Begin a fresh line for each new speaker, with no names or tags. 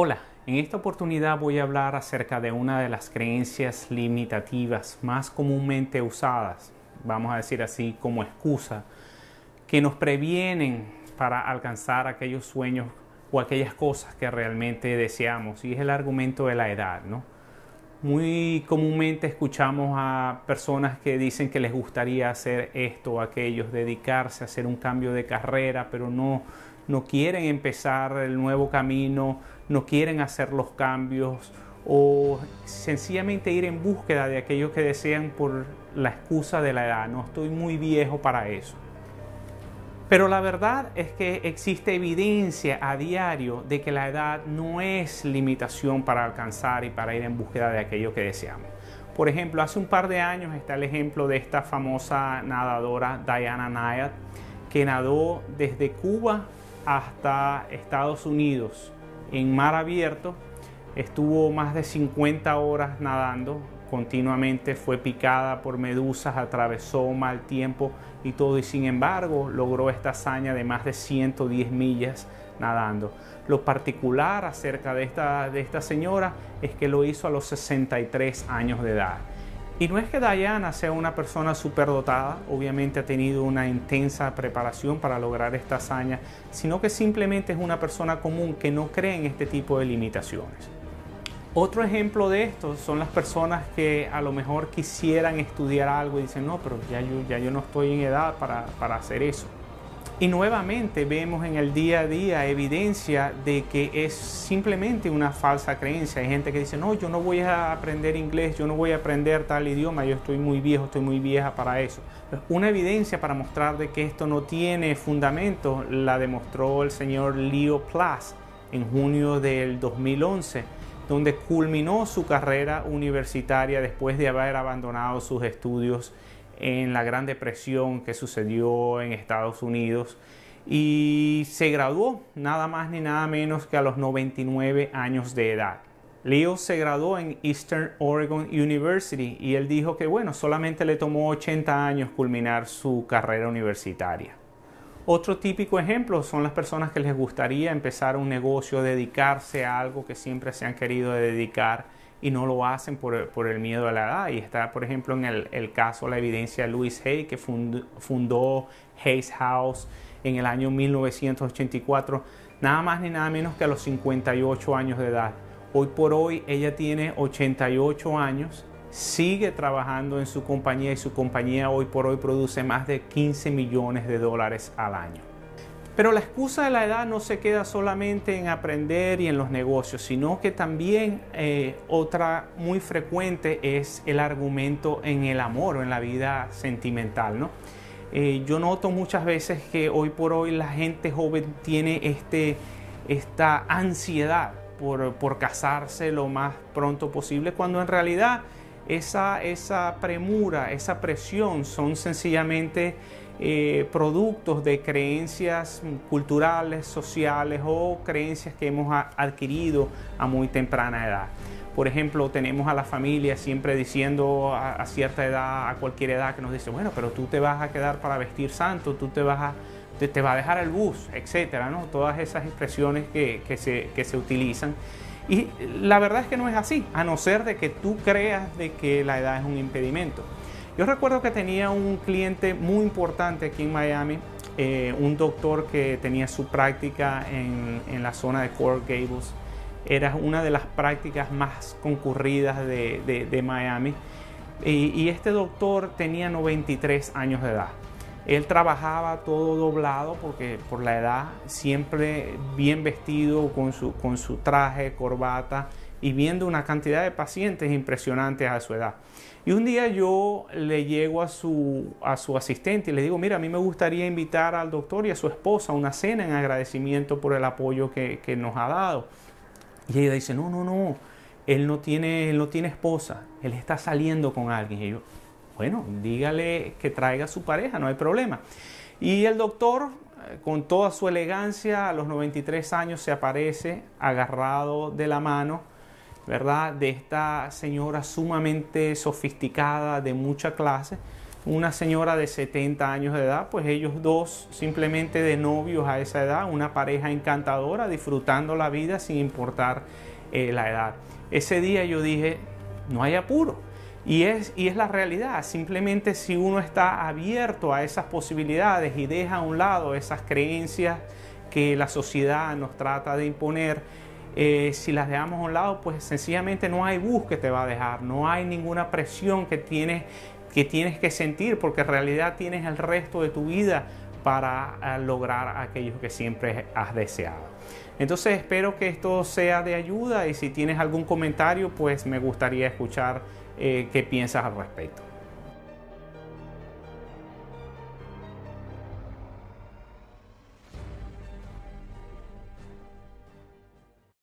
Hola, en esta oportunidad voy a hablar acerca de una de las creencias limitativas más comúnmente usadas, vamos a decir así, como excusa, que nos previenen para alcanzar aquellos sueños o aquellas cosas que realmente deseamos, y es el argumento de la edad, ¿no? Muy comúnmente escuchamos a personas que dicen que les gustaría hacer esto o aquello, dedicarse a hacer un cambio de carrera, pero no, no quieren empezar el nuevo camino, no quieren hacer los cambios o sencillamente ir en búsqueda de aquello que desean por la excusa de la edad. No estoy muy viejo para eso. Pero la verdad es que existe evidencia a diario de que la edad no es limitación para alcanzar y para ir en búsqueda de aquello que deseamos. Por ejemplo, hace un par de años está el ejemplo de esta famosa nadadora Diana Nayat, que nadó desde Cuba hasta Estados Unidos en mar abierto. Estuvo más de 50 horas nadando continuamente, fue picada por medusas, atravesó mal tiempo y todo, y sin embargo logró esta hazaña de más de 110 millas nadando. Lo particular acerca de esta, de esta señora es que lo hizo a los 63 años de edad. Y no es que Diana sea una persona superdotada, obviamente ha tenido una intensa preparación para lograr esta hazaña, sino que simplemente es una persona común que no cree en este tipo de limitaciones. Otro ejemplo de esto son las personas que a lo mejor quisieran estudiar algo y dicen, no, pero ya yo, ya yo no estoy en edad para, para hacer eso. Y nuevamente vemos en el día a día evidencia de que es simplemente una falsa creencia. Hay gente que dice, no, yo no voy a aprender inglés, yo no voy a aprender tal idioma, yo estoy muy viejo, estoy muy vieja para eso. Una evidencia para mostrar de que esto no tiene fundamento la demostró el señor Leo Plus en junio del 2011 donde culminó su carrera universitaria después de haber abandonado sus estudios en la Gran Depresión que sucedió en Estados Unidos y se graduó nada más ni nada menos que a los 99 años de edad. Leo se graduó en Eastern Oregon University y él dijo que bueno, solamente le tomó 80 años culminar su carrera universitaria. Otro típico ejemplo son las personas que les gustaría empezar un negocio, dedicarse a algo que siempre se han querido dedicar y no lo hacen por, por, el miedo a la edad. Y está, por ejemplo, en el, el caso, la evidencia de Louis Hay, que fundó, fundó Hayes House en el año 1984, nada más ni nada menos que a los 58 años de edad. Hoy por hoy ella tiene 88 años, sigue trabajando en su compañía y su compañía hoy por hoy produce más de 15 millones de dólares al año. Pero la excusa de la edad no se queda solamente en aprender y en los negocios, sino que también eh, otra muy frecuente es el argumento en el amor o en la vida sentimental. ¿no? Eh, yo noto muchas veces que hoy por hoy la gente joven tiene este, esta ansiedad por, por casarse lo más pronto posible, cuando en realidad esa, esa premura, esa presión son sencillamente eh, productos de creencias culturales, sociales o creencias que hemos adquirido a muy temprana edad. Por ejemplo, tenemos a la familia siempre diciendo a, cierta edad, a cualquier edad, que nos dice, bueno, pero tú te vas a quedar para vestir santo, tú te vas a, te, va a dejar el bus, etcétera, ¿no? Todas esas expresiones que, que, se, que se utilizan. Y la verdad es que no es así, a no ser de que tú creas de que la edad es un impedimento. Yo recuerdo que tenía un cliente muy importante aquí en Miami, eh, un doctor que tenía su práctica en, en, la zona de Coral Gables. Era una de las prácticas más concurridas de, de, de Miami. Y, y, este doctor tenía 93 años de edad. Él trabajaba todo doblado porque por la edad, siempre bien vestido, con su, con su traje, corbata y viendo una cantidad de pacientes impresionantes a su edad. Y un día yo le llego a su, a su asistente y le digo, mira, a mí me gustaría invitar al doctor y a su esposa a una cena en agradecimiento por el apoyo que, que nos ha dado. Y ella dice, no, no, no, él no, tiene, él no tiene esposa, él está saliendo con alguien. Y yo, bueno, dígale que traiga su pareja, no hay problema. Y el doctor, eh, con toda su elegancia, a los 93 años se aparece agarrado de la mano ¿verdad? De esta señora sumamente sofisticada, de mucha clase, una señora de 70 años de edad, pues ellos dos simplemente de novios a esa edad, una pareja encantadora, disfrutando la vida sin importar eh, la edad. Ese día yo dije, no hay apuro. Y es, y es la realidad, simplemente si uno está abierto a esas posibilidades y deja a un lado esas creencias que la sociedad nos trata de imponer, eh, si las dejamos a un lado, pues sencillamente no hay bus que te va a dejar, no hay ninguna presión que tienes que, tienes que sentir, porque en realidad tienes el resto de tu vida para eh, lograr aquello que siempre has deseado. Entonces espero que esto sea de ayuda y si tienes algún comentario, pues me gustaría escuchar eh, qué piensas al respecto.